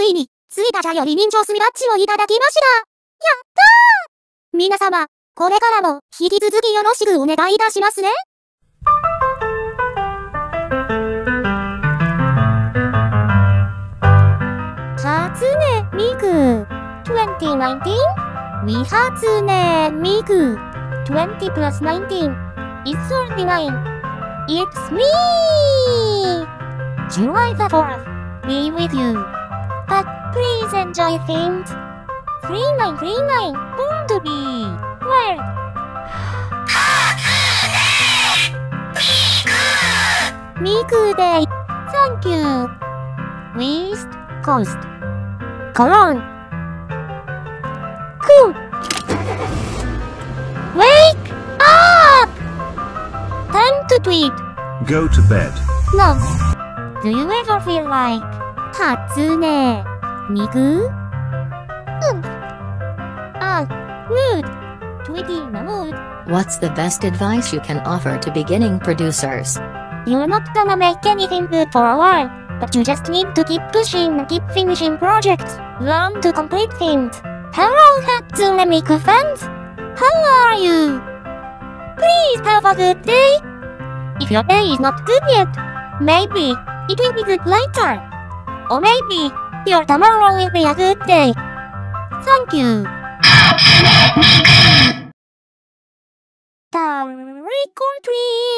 ついに、ついた茶より人情すみバッジをいただきました。やったー皆様、これからも、引き続きよろしくお願いいたしますね。初音ミク2019 We 初音ミク20 plus 19 is 39 It's me! July the 4th, be with you. Please enjoy things. 3939, born to be. Where? Miku Day. Thank you. West Coast. Cologne. Cool. Wake up! Time to tweet. Go to bed. No. Do you ever feel like 初 Miku? Um. Ah. Twiggy. What's the best advice you can offer to beginning producers? You're not gonna make anything good for a while, but you just need to keep pushing and keep finishing projects. Learn to complete things. Hello, Hatsune Miku fans! How are you? Please have a good day! If your day is not good yet, maybe it will be good later. Or maybe your tomorrow will be a good day. Thank you. Trick or treat.